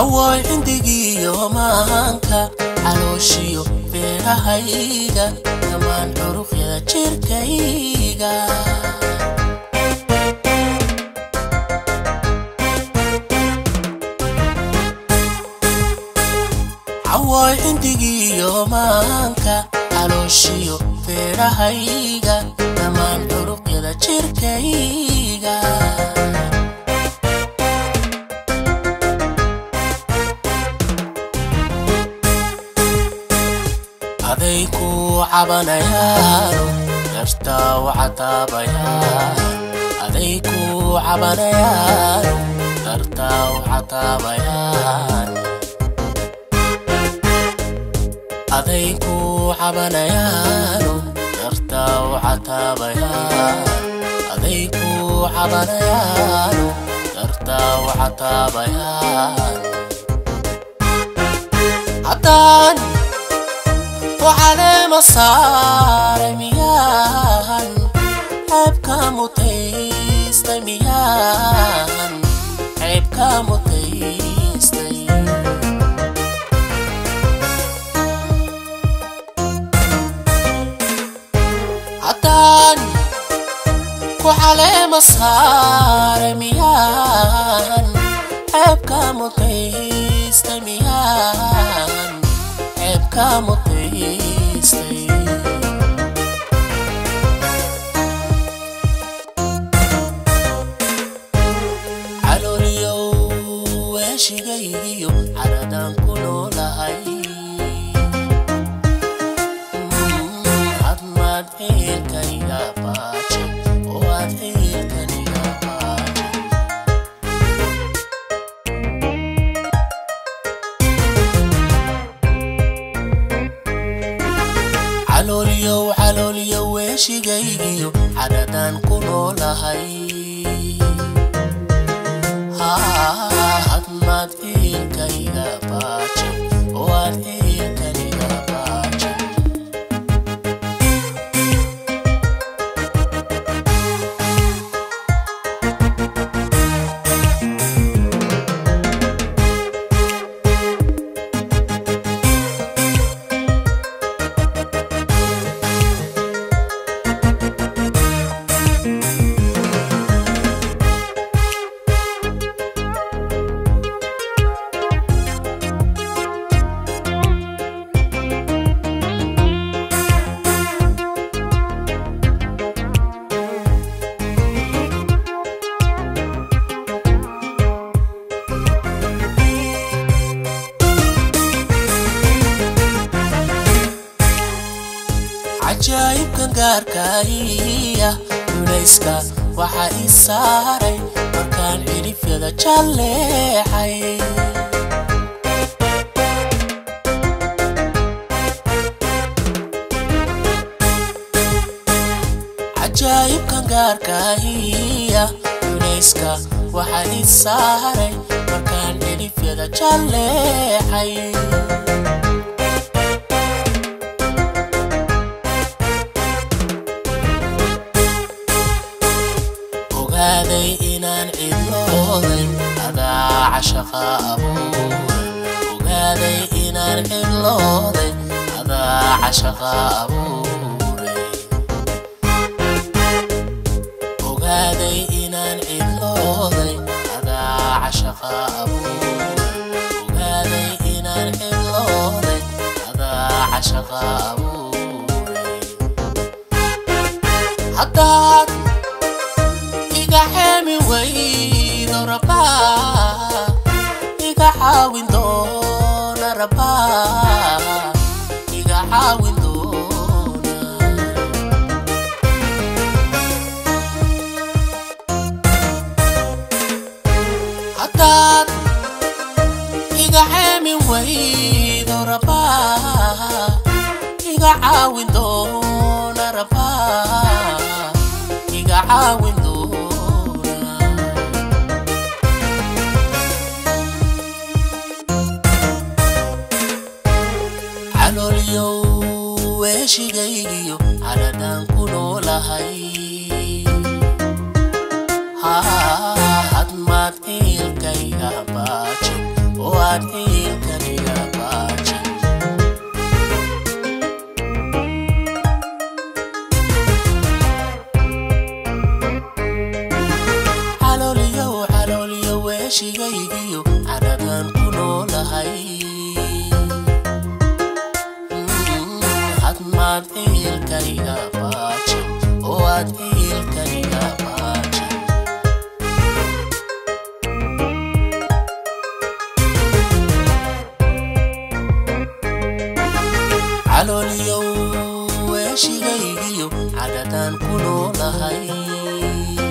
awooy cindigiiyo maanka calooshiyo beerahayga dhammaan xuruqyada jirkayga awooy cindigiiyo maanka calooshiyo beerahayga dhammaan xuruqyada jirkayga aday ku cabanayaano dartaa wacataabayaan aday ku cabanayaano dartaa wacataabayaan aday ku cabanayaano dartaa wacataabayaan aday ku cabanayaano dartaa wacataabayaan haddaan وعلى مسار ميان عيبك متيست ميان عيبك متيست عدان وعلى مسار ميان عيبك متيست ميان camote xalooliyow xalooliyow weeshigaygiyo xadhadaan ku noolahay. Hadmaad iinkayga baajo cajaa'ibkan gaarkaayiya dulayska waxaa ii saaray markaan cidhifyada jalleexay cajaa'ibkan gaarkaayiya dulayska waxaa ii saaray markaan cidhifyada jalleexay عشقا أبوه وقادي إن أركب لوضي هذا عشقا أبوه وقادي إن أركب لوضي هذا عشقا أبوه وقادي إن أركب لوضي هذا عشقا أبوه حتى caawin doona rabaa iga caawin doona haddaad iga xeemi weydo rabaa iga caawin doona rabaa iga caawin nololyow weeshigaygiyo caladhaan ku noolahay had maad ciilkayga baajin oo aad ciilkaniga baajin ku noolahay what feel kariga pachi oh what feel kariga pachi alol yo we shigaiyo adatan kuno lahai